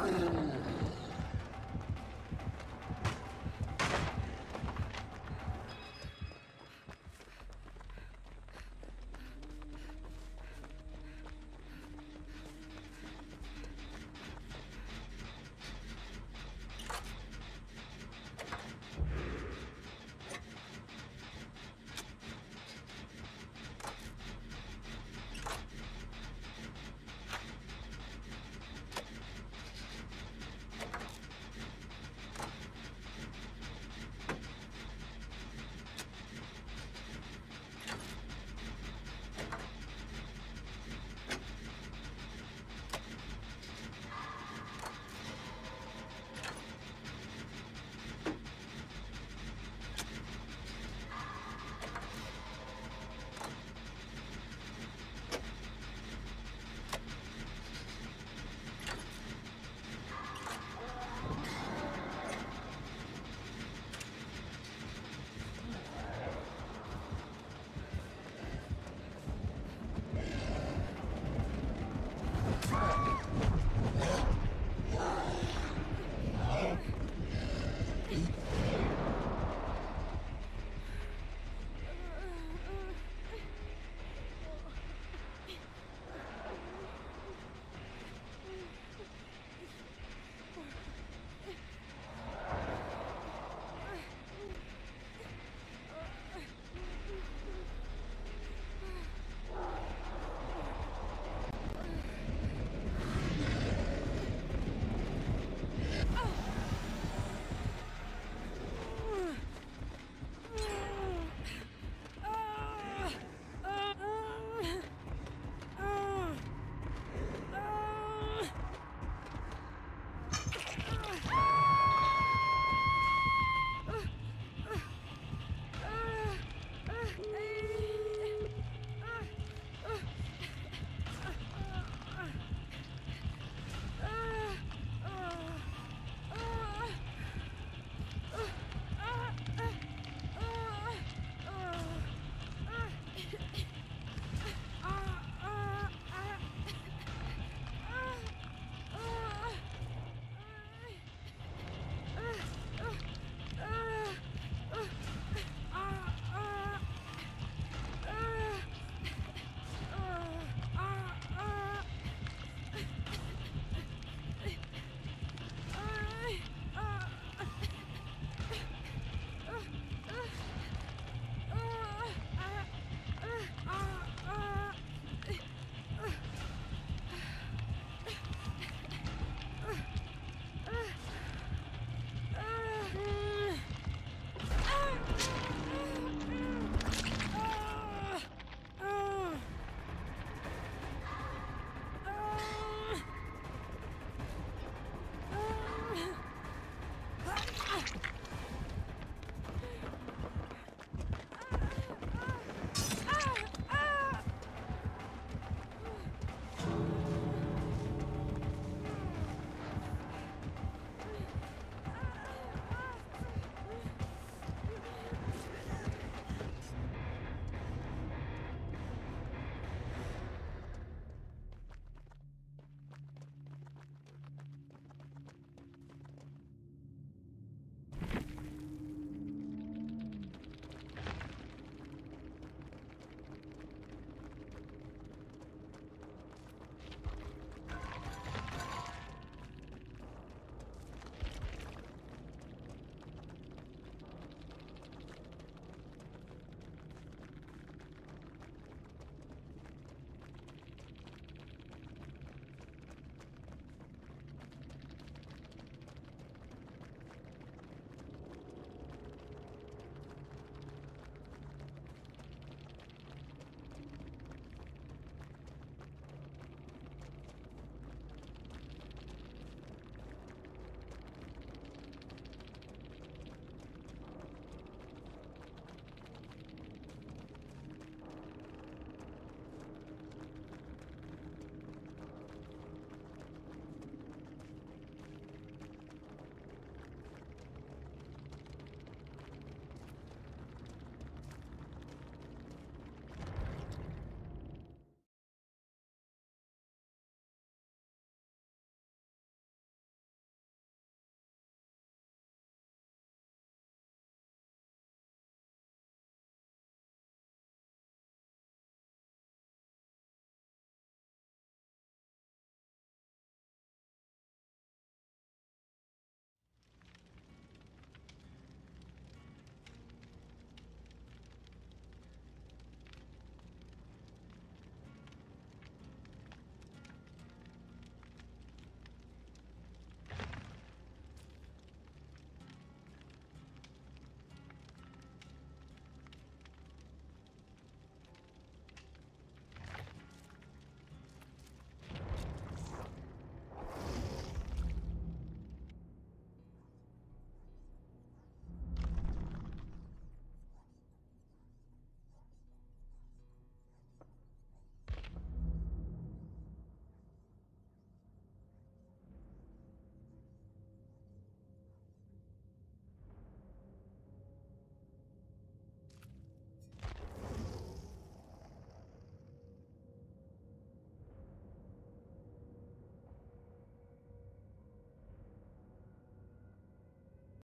Mm.